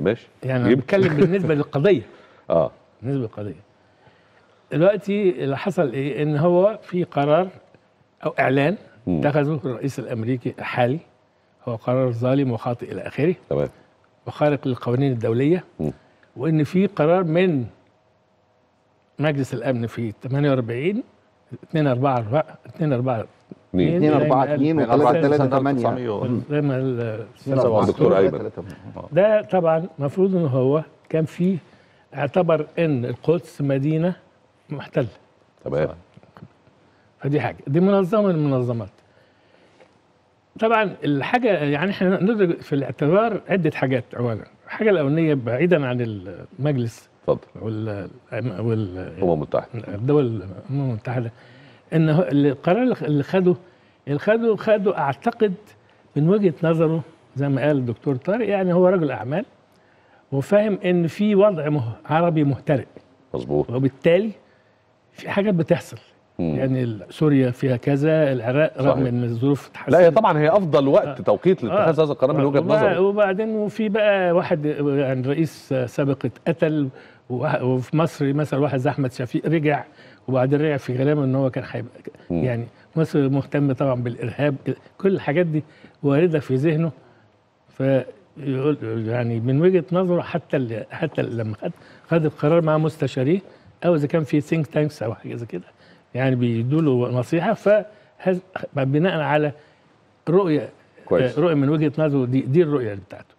ماشي. يعني أنا. بتكلم بالنسبة للقضية. آه. بالنسبة للقضية. دلوقتي اللي حصل إيه؟ إن هو في قرار أو إعلان. اتخذه الرئيس الأمريكي الحالي هو قرار ظالم وخاطئ إلى آخره. تمام. وخارق للقوانين الدولية. مم. وإن في قرار من مجلس الأمن في 48 2 4 2 4 مين 2 4 زي 2 ما و3 قال- 3 سنة 8 1900 زي ما ال- دكتور أيمن. ده طبعا المفروض إن هو كان فيه اعتبر إن القدس مدينة محتلة. تمام. فدي حاجة. دي منظمة من المنظمات. طبعا الحاجة يعني إحنا ندرك في الاعتبار عدة حاجات اولا الحاجة الأولانية بعيدا عن المجلس اتفضل. وال وال الأمم المتحدة. الدول الأمم المتحدة. إن القرار اللي خده اللي خده خده أعتقد من وجهة نظره زي ما قال الدكتور طارق يعني هو رجل أعمال وفاهم إن في وضع عربي مهترئ. مظبوط. وبالتالي في حاجات بتحصل. مم. يعني سوريا فيها كذا العراق رغم صحيح. إن الظروف اتحسنت لا هي طبعا هي أفضل وقت توقيت لاتخاذ هذا القرار من وجهة وبع- نظري وبعدين وفي بقى واحد يعني رئيس سابق اتقتل وفي مصر مثلا واحد زي أحمد شفيق رجع وبعدين رجع في كلامه إن هو كان هيبقى. يعني مصر مهتم طبعا بالإرهاب كل الحاجات دي واردة في ذهنه. فيقول يعني من وجهة نظره حتى اللي حتى اللي لما خد خد القرار مع مستشاريه أو إذا كان في ثينك تانكس أو حاجة زي كده يعني بيدوا له نصيحه فبناء على رؤيه كويس. رؤية من وجهة نظره دي دي الرؤية بتاعته.